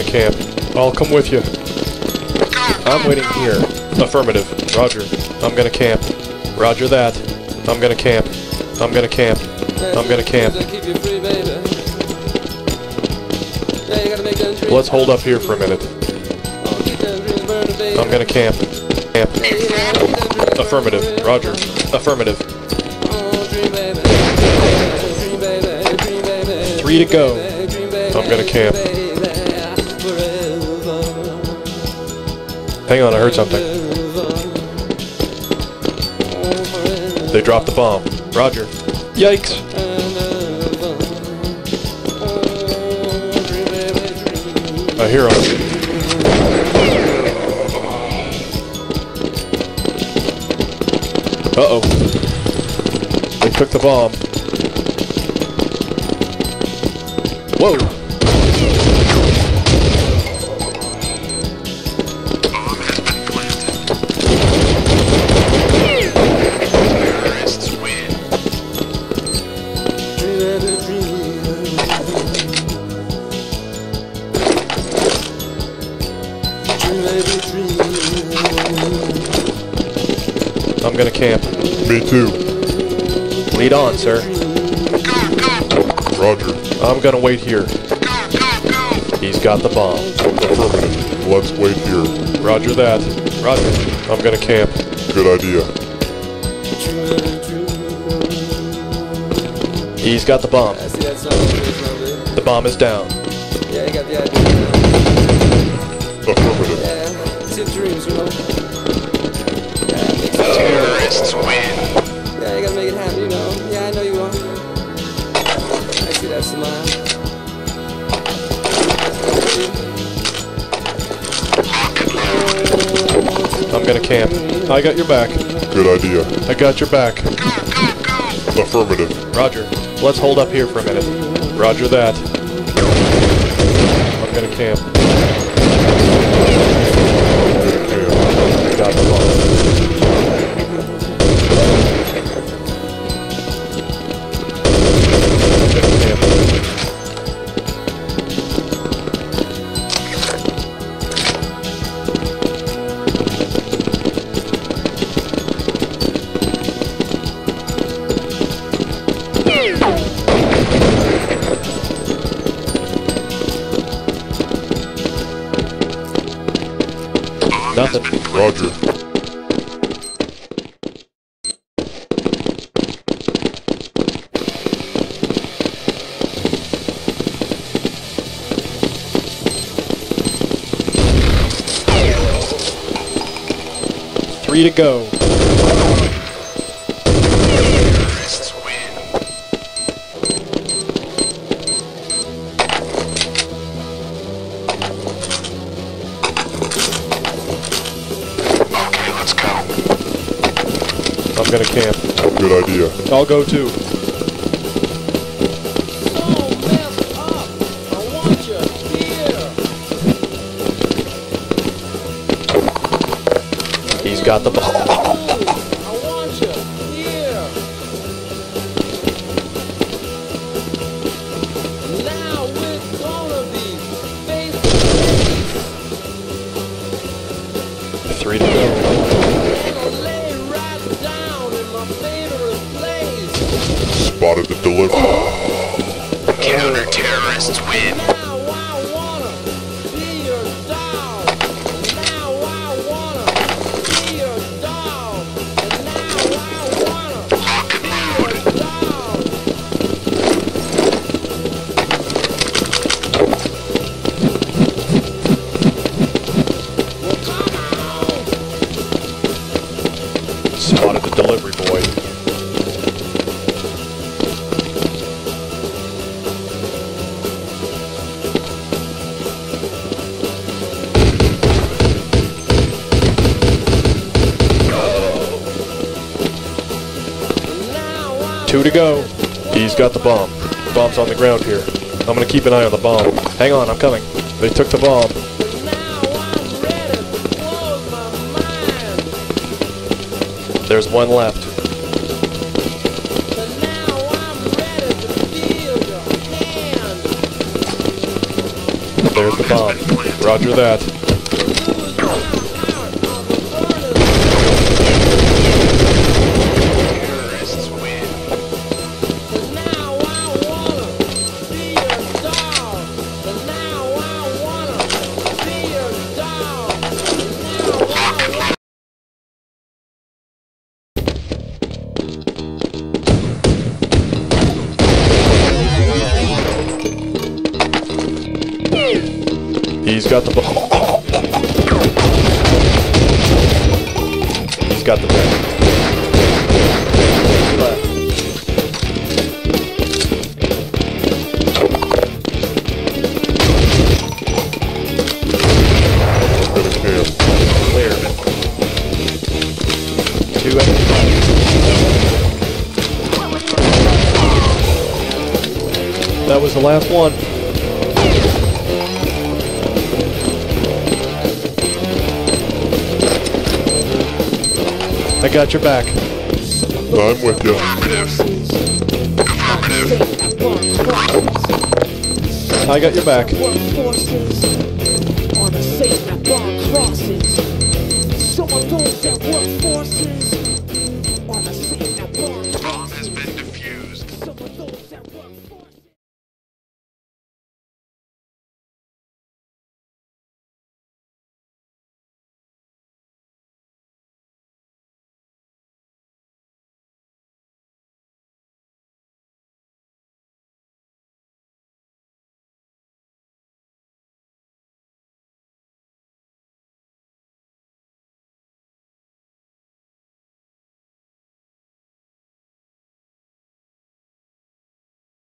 camp. I'll come with you. I'm waiting here. Affirmative. Roger. I'm gonna camp. Roger that. I'm gonna camp. I'm gonna camp. I'm gonna camp. Let's hold up here for a minute. I'm gonna camp. Camp. Affirmative. Roger. Affirmative. Three to go. I'm gonna camp. Hang on, I heard something. They dropped the bomb. Roger. Yikes. I hear him. Uh-oh. They took the bomb. Whoa. I'm gonna camp. Me too. Lead on, sir. Roger. I'm gonna wait here. He's got the bomb. Affirmative. Let's wait here. Roger that. Roger. I'm gonna camp. Good idea. He's got the bomb. The bomb is down. Yeah, you got the idea. Affirmative. Yeah, it's your dreams, you know. I'm gonna camp. I got your back. Good idea. I got your back. Affirmative. Roger. Let's hold up here for a minute. Roger that. I'm gonna camp. Nothing. Roger. Three to go. I'm gonna camp. Good idea. I'll go too. He's got the ball. Three to go. Spotted the delivery. Counter terrorists win. Two to go. He's got the bomb. The bomb's on the ground here. I'm gonna keep an eye on the bomb. Hang on, I'm coming. They took the bomb. There's one left. There's the bomb. Roger that. He's got the ball. He's got the enemies. That was the last one. I got your back. I'm with you. I got your back.